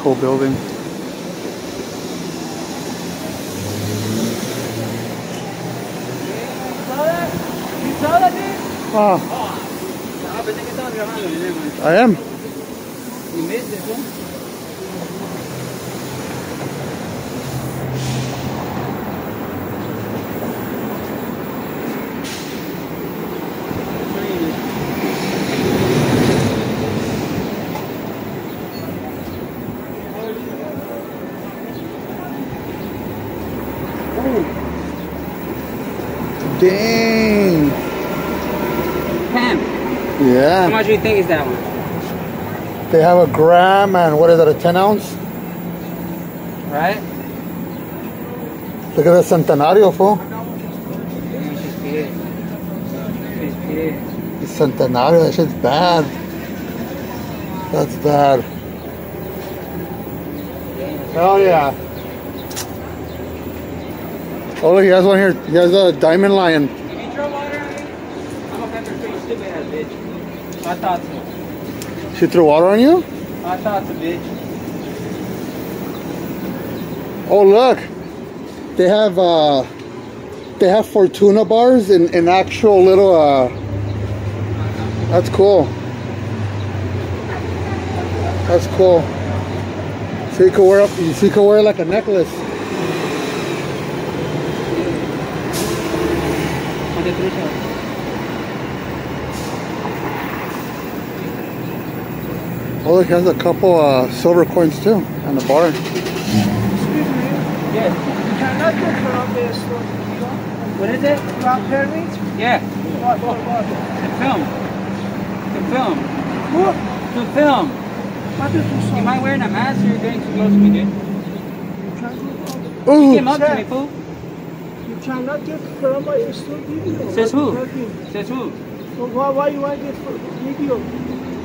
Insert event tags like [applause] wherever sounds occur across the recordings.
Cool building. You saw that, dude? Ah, Ah, pensé que estabas grabando, never mind. I am. You missed it, fool. Dang. Pam, how much do you think is that one? They have a gram and what is that, a 10 ounce? Right? Look at the Centenario, fool. Damn, she's big. She's big. The Centenario, that shit's bad. That's bad. Hell yeah. Oh, look, he has one here. He has a diamond lion. If you throw water on me, I'm a pepper spray, you bitch. I thought so. She threw water on you? I thought so, bitch. Oh, look. They have, uh, they have Fortuna bars in, in actual little, uh, that's cool. That's cool. So you can wear so you can wear like a necklace. Ponte trucha. Oh, look, he has a couple, uh, silver coins too, on a bar. Excuse me, Yes. you cannot get from the store. What is it? Got permit? Yeah. What, what, what? To film. The film. Who? To film. What did you You say? wearing a mask or you're getting too close to me, dude? You cannot- You came up to Sir. me, fool. You cannot get from my store video. Says who? Says who? So why, why you want to get video?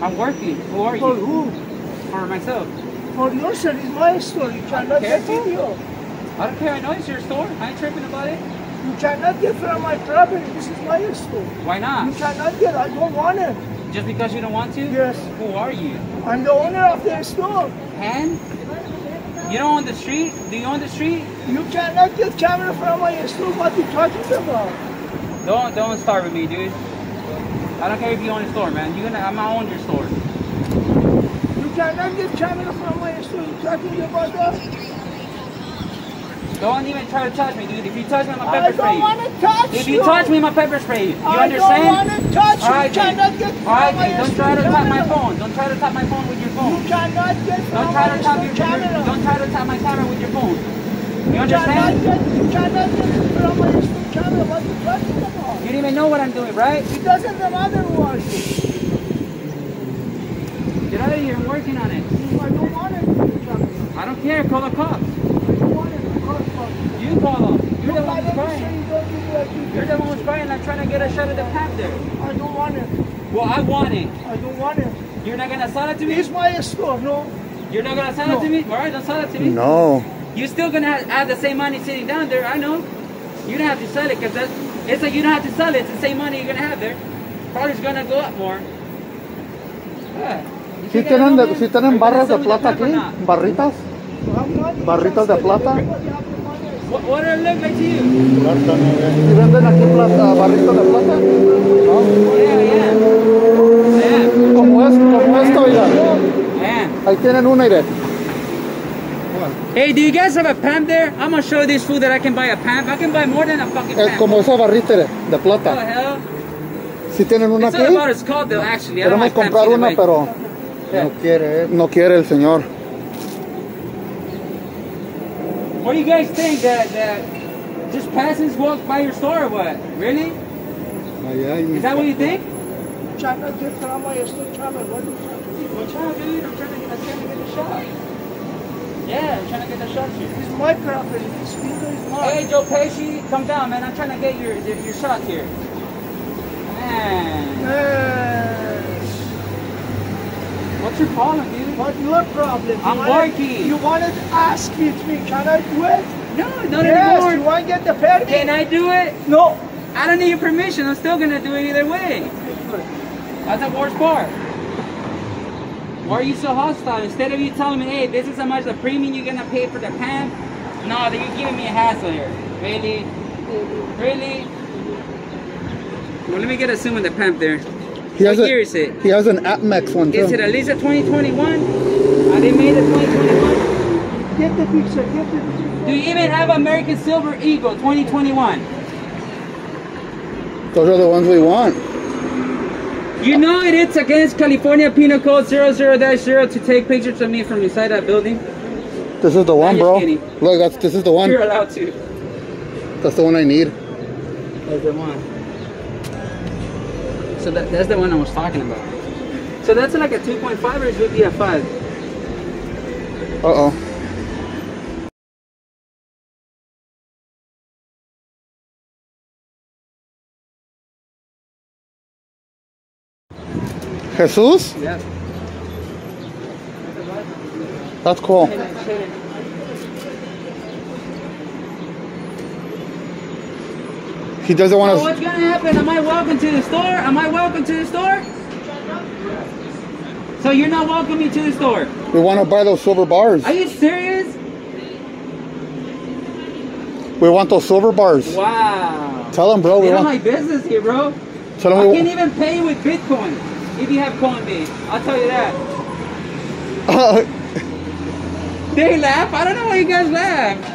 I'm working. Who are For you? For who? For myself. For yourself, it's my store. You cannot get video. I don't care. I know it's your store. I ain't tripping about it. You cannot get from my property. This is my store. Why not? You not? cannot get. I don't want it. Just because you don't want to? Yes. Who are you? I'm the owner of the store. Hand? You don't own the street? Do you own the street? You cannot get camera from my store. What you talking about? Don't don't start with me, dude. I don't care if you own a store, man. You gonna I'm gonna own your store. You cannot get camera from my store. You talking about that? Don't even try to touch me, dude. If you touch me, I'm a I pepper spray don't you. want to touch If you touch me, I'm a pepper spray you. You I understand? don't want to touch you. Alright, you cannot get from my dude. Don't try to tap my phone. Don't try to tap my phone with your You phone. cannot get Don't try to tap your camera. Don't try to tap my camera with your phone. You You cannot understand? get, you cannot get from my camera. What you talking about? You didn't even know what I'm doing, right? It doesn't matter you. Get out of here. I'm working on it. I don't want it. I don't care. Call the cops. I don't want it. Call- call. You call them. You're the one Nobody who's ever say crying. you don't do that. You You're the one who's crying. I'm trying to get a shot of the panther. I don't want it. Well, I want it. I don't want it. You're not gonna sell it to me. It's my store. No. You're not gonna sell it to me. All right, don't sell it to me. no. You're still gonna have, have the same money sitting down there. I know. You don't have to sell it because that's. It's like you don't have to sell it. It's the same money you're gonna have there. Probably it's gonna go up more. Yeah. ¿Sí tienen, know, de, man? sí tienen barras de sell me the plata aquí? ¿Barritas? Barritas de plata. What, what do it look like to you? ¿Sí venden aquí plata, barritas de plata? No. Yeah, yeah. Yeah. Como, es, como esto, mira. Yeah. Ahí tienen una, mire. Hey, do you guys have a pamp there? I'm gonna show this fool that I can buy a pamp. I can buy more than a fucking Es pamp. como esa barrita de What the plata. hell? ¿Sí tienen una It's not about aquí? it's called though, actually. Queremos like comprar una, pero Yeah. no quiere, no quiere el señor. What do you guys think? That that just passings walk by your store or what? Really? Uh, Allá hay Is that what you think? China get from my store camera. What are you talking about? Watch out, dude. I'm trying to, I'm trying to get the shot. Yeah, I'm trying to get the shot here. It's my property. This window is mine. Hey, Joe Pesci, come down, man. I'm trying to get your your, your shot here. Man, Yes. What's your problem, dude? What your problem? I'm You working. You wanted to ask with me. Can I do it? No, not yes. You anymore. want to get the permit? Can I do it? No. I don't need your permission. I'm still gonna do it either way. That's the worst part. Why are you so hostile? Instead of you telling me, hey, this is how much the premium you're gonna pay for the Pamp, no, then you're giving me a hassle here. Really? Really? Well, let me get a zoom on the Pamp there. He has what a, year is it? He has an Apmex one Is it too. at least a 2021? Are they made a 2021? Get the picture, get the picture. Do you even have American Silver Eagle 2021? Those are the ones we want. You know it is against California Penal Code 00-0 to take pictures of me from inside that building. This is the one, bro. kidding. Look, that's this is the one. You're allowed to. That's the one I need. That's the one. So that, that's the one I was talking about. So that's like a 2.5 or it would be a 5? Uh oh. Jesus? Yeah. That's cool. He doesn't want So to. what's gonna happen? Am I welcome to the store? Am I welcome to the store? So you're not welcoming to the store? We want to buy those silver bars. Are you serious? We want those silver bars. Wow. Tell him, bro. We want. my business here, bro. Tell I him we can't even pay with Bitcoin if you have Coinbase. I'll tell you that. [laughs] They laugh. I don't know why you guys laugh.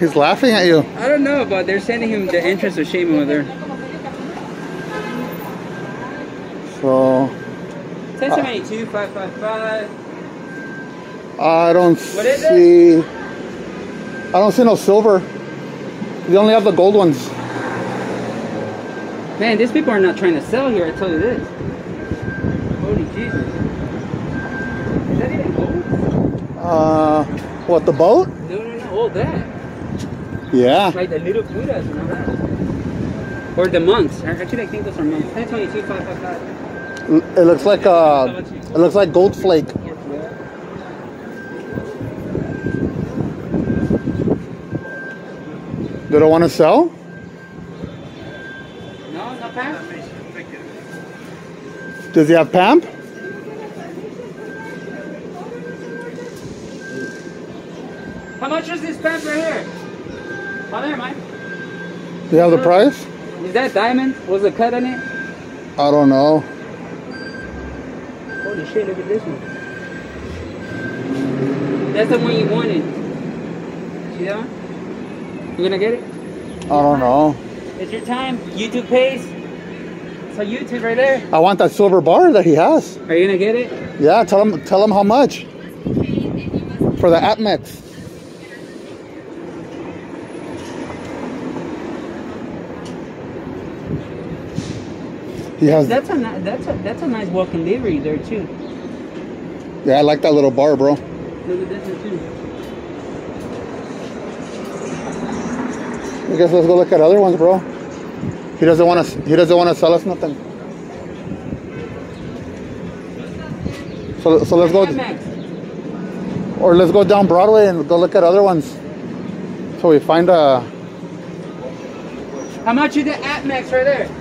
He's laughing at you. I don't know, but they're sending him the entrance of shame there. So 1072 555. I don't What is it? see. I don't see no silver. You only have the gold ones. Man, these people are not trying to sell here, I tell you this. Holy Jesus. Is that even gold? Uh, what the boat? No, no, no, all that. Yeah. Like the little Buddhas and all that. Or the monks. Actually, I think those are monks. 1022 555. It looks like uh, it looks like gold flake. They don't want to sell. No, not bad. Does he have Pamp? How much is this Pamp right here? Oh, there, Mike. Do you have the price? Is that diamond? Was a cut in it? I don't know. Holy shit, look at this one. That's the one you wanted. See that one? You gonna get it? I don't know. It's your time. YouTube pays. So YouTube right there. I want that silver bar that he has. Are you gonna get it? Yeah, tell him tell him how much for the Apmex. He has. That's a that's a that's a nice Walking Liberty there too. Yeah, I like that little bar, bro. Look at this one too. I guess let's go look at other ones, bro. He doesn't want to. He doesn't want to sell us nothing. So so let's go, or let's go down Broadway and go look at other ones. So we find a. How much is the Apmex right there?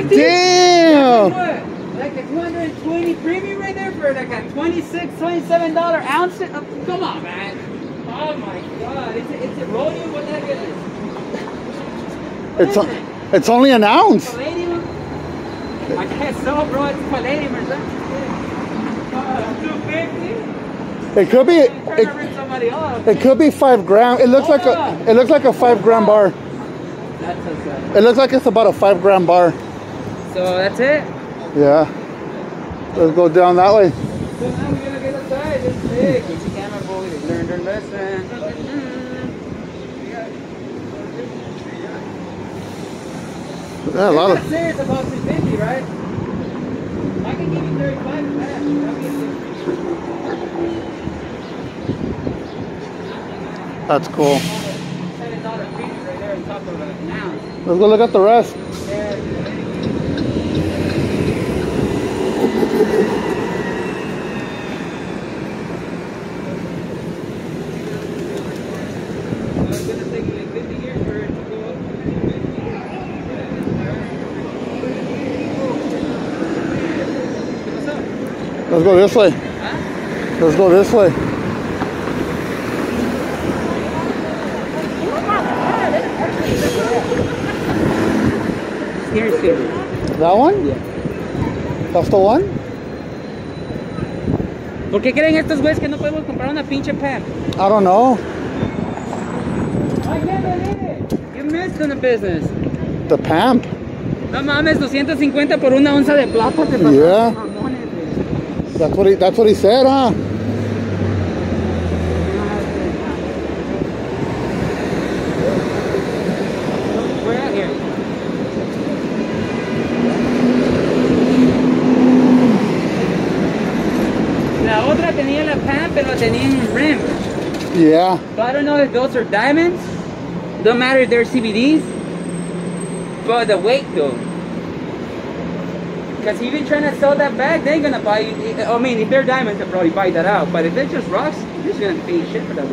Damn! like a 220 premium right there for like a 26 27 dollar ounce uh, come on man oh my god it's a, it's rhodium what that is it's is it? [laughs] it's only an ounce palladium I can't sell, bro it's palladium or something uh, it could be it, it could be five gram. It looks oh, like yeah. a it looks like a five gram bar. That's a, uh, it looks like it's about a five gram bar. So that's it. Yeah. Let's go down that way. So now we're gonna get. It's big. Camera boy. They learned their lesson. Yeah, a lot of. serious about 250, right? I can give you 35 for that. I'll give you- That's cool. lot of trees right there on top of the mound. Let's go look at the rest. It's gonna take like 50 years for it to go up. What's up? Let's go this way. Huh? Let's go this way. Steering steering. That one? Yeah. That's the one? ¿Por qué creen estos güeyes que no podemos comprar una pinche Pamp? I don't know. I it. You missed on the business. The Pamp. No mames, 250 por una onza de plata. Te Yeah. That's what he that's what he said, huh? We're out here. La otra tenía la Pamp, pero tenía un rim. Yeah. So I don't know if those are diamonds. Don't matter if they're CBDs. But the weight though. Because if you're trying to sell that back, they're gonna buy you. I mean, if they're diamonds, they'll probably buy that out. But if they're just rocks, you're just gonna pay shit for that.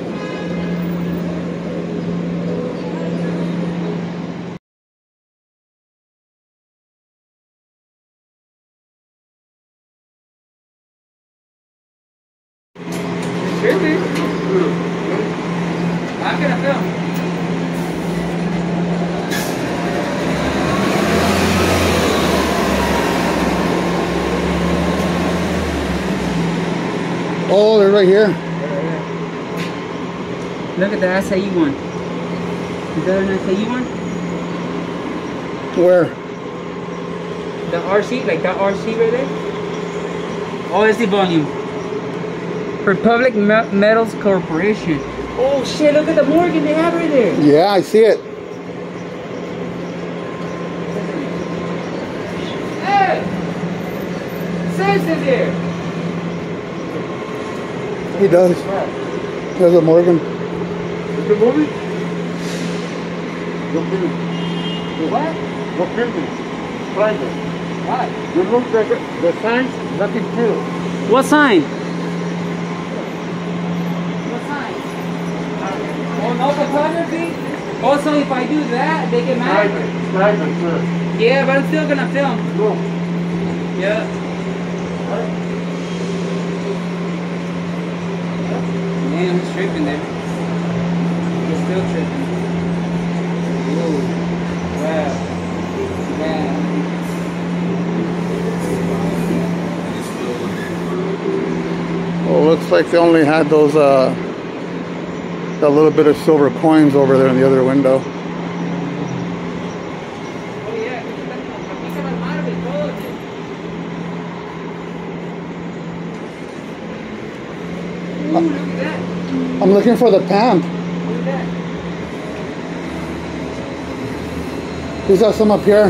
Sure, man. Hmm. I'm gonna film. Right here. Look at the acai one. Is that an acai one? Where? The RC, like that RC right there? Oh, it's the volume. Republic Me- Metals Corporation. Oh shit, look at the Morgan they have right there. Yeah, I see it. Hey! Says it there. He does. There's a Morgan. The movie? Go film it. What? Go film it. Private. What? You look at the, the signs, nothing true. What sign? What sign? Oh, no photography? Also, if I do that, they get mad? Private. Private, sir. Yeah, but I'm still gonna film. No. Yeah. Man, he's tripping there. He's still tripping. Looks like they only had those, uh, little bit of silver coins over there in the other window. Oh, yeah. Aquí se va el mar de todo. Ooh, look at that. I'm looking for the Pamp. He's got some up here.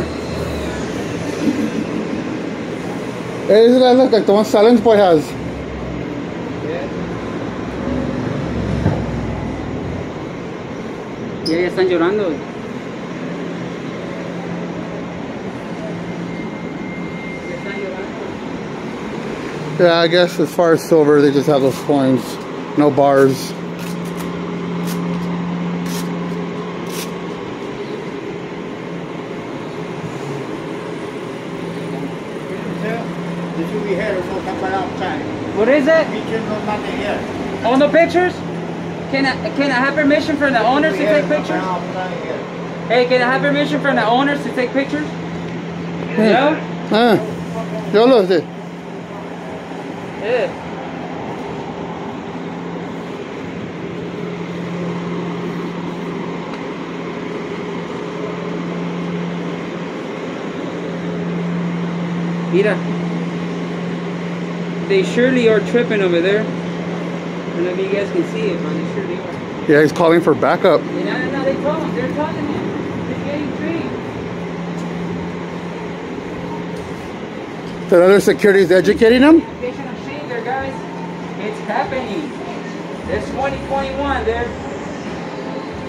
Hey, doesn't that look like the one Silence Boy has? Ya, ya están llorando. Ya están llorando. Yeah, I guess as far as silver, they just have those coins. No bars. This will be here, so come by outside. What is it? Picture, no nothing here. Oh, no pictures? Can I can I have permission from the owners to take pictures? Hey, can I have permission from the owners to take pictures? No? Ah, yo lo sé. Yeah. Mira. They surely are tripping over there. I don't know if you guys can see it, but they surely are. Yeah, he's calling for backup. No, no, no, they told him. They're talking to him. He's getting trees. The other security's educating them? Have there, guys. It's happening. It's 2021. There.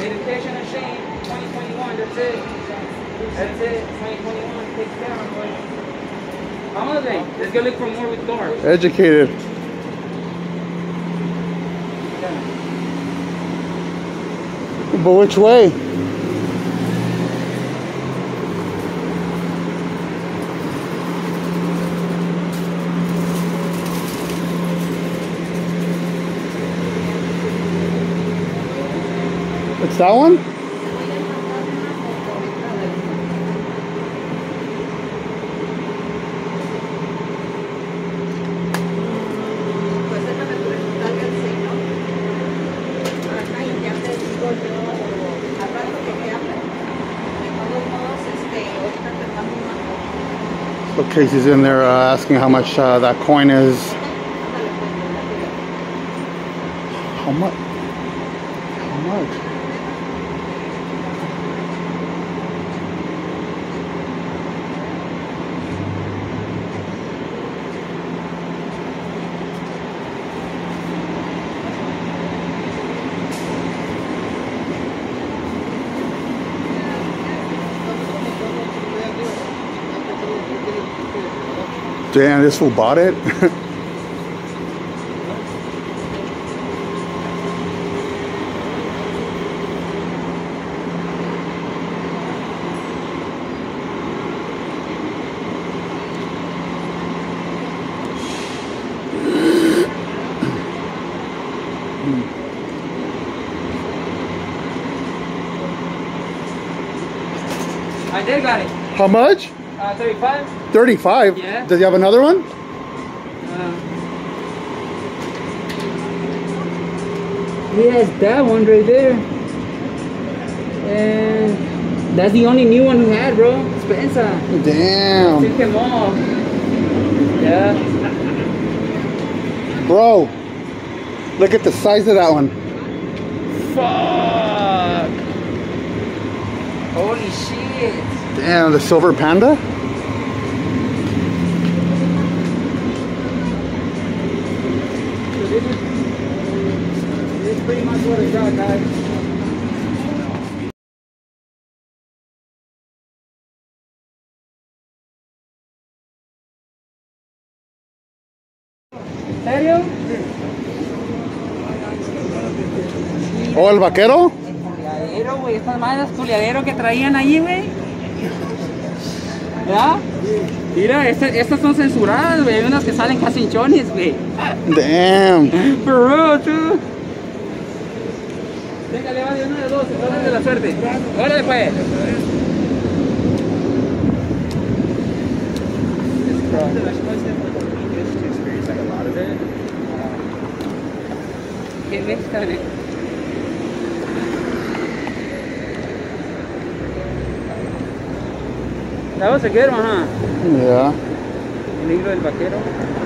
Education of shame, 2021, that's it. That's it, 2021, takes down, boy. Vamos, güey. Let's go look for more with doors. Educated. But which way? It's that one? Casey's in there uh, asking how much uh, that coin is. How much? How much? Damn, this fool bought it? I did got it. How much? Uh, 35. 35? Yeah. Does he have another one? Uh, he has that one right there. And that's the only new one he had, bro. Spencer. Damn. Took him off. Yeah. Bro, look at the size of that one. Fuck. Holy shit. Damn, the silver panda? Much what I got, guys. ¿En serio? Oh, el vaquero? Tuliadero, güey. Estas madres tuliadero que traían ahí, güey. ¿Verdad? Mira, este- estas son censuradas, güey. Hay unas que salen casi hinchones, güey. Damn. For real, too. Venga, le va de uno de dos, de la suerte. Órale, pues. Qué bestia, güey. That was a good one, huh? Yeah. El libro del vaquero.